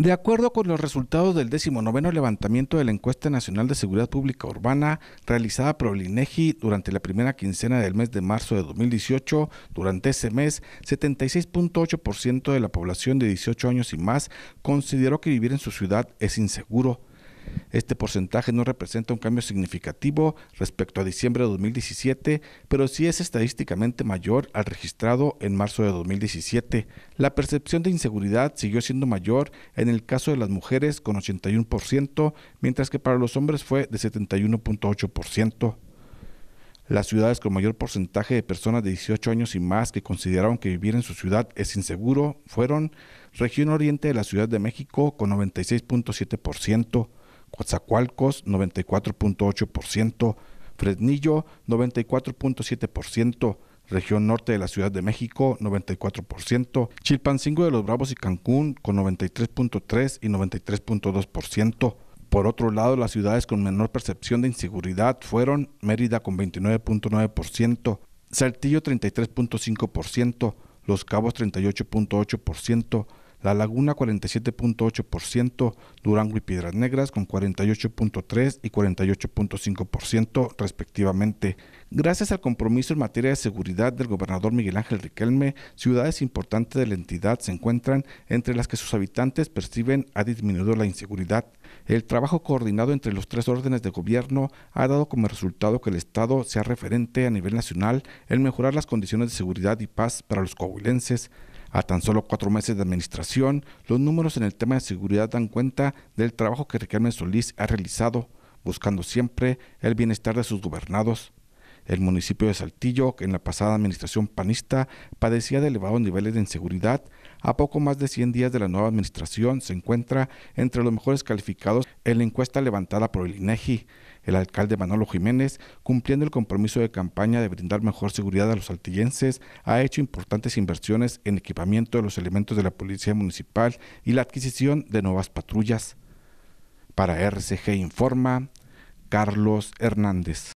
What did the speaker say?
De acuerdo con los resultados del 19 levantamiento de la encuesta nacional de seguridad pública urbana realizada por el INEGI durante la primera quincena del mes de marzo de 2018, durante ese mes, 76.8% de la población de 18 años y más consideró que vivir en su ciudad es inseguro. Este porcentaje no representa un cambio significativo respecto a diciembre de 2017, pero sí es estadísticamente mayor al registrado en marzo de 2017. La percepción de inseguridad siguió siendo mayor en el caso de las mujeres con 81%, mientras que para los hombres fue de 71.8%. Las ciudades con mayor porcentaje de personas de 18 años y más que consideraron que vivir en su ciudad es inseguro fueron Región Oriente de la Ciudad de México con 96.7%, Coatzacoalcos 94.8%, Fresnillo 94.7%, región norte de la Ciudad de México 94%, Chilpancingo de los Bravos y Cancún con 93.3 y 93.2%. Por otro lado, las ciudades con menor percepción de inseguridad fueron Mérida con 29.9%, Saltillo 33.5%, Los Cabos 38.8%, la Laguna 47.8%, Durango y Piedras Negras con 48.3 y 48.5% respectivamente. Gracias al compromiso en materia de seguridad del gobernador Miguel Ángel Riquelme, ciudades importantes de la entidad se encuentran entre las que sus habitantes perciben ha disminuido la inseguridad. El trabajo coordinado entre los tres órdenes de gobierno ha dado como resultado que el Estado sea referente a nivel nacional en mejorar las condiciones de seguridad y paz para los coahuilenses. A tan solo cuatro meses de administración, los números en el tema de seguridad dan cuenta del trabajo que Riquelme Solís ha realizado, buscando siempre el bienestar de sus gobernados. El municipio de Saltillo, que en la pasada administración panista padecía de elevados niveles de inseguridad, a poco más de 100 días de la nueva administración se encuentra entre los mejores calificados en la encuesta levantada por el INEGI. El alcalde Manolo Jiménez, cumpliendo el compromiso de campaña de brindar mejor seguridad a los saltillenses, ha hecho importantes inversiones en equipamiento de los elementos de la Policía Municipal y la adquisición de nuevas patrullas. Para RCG Informa, Carlos Hernández.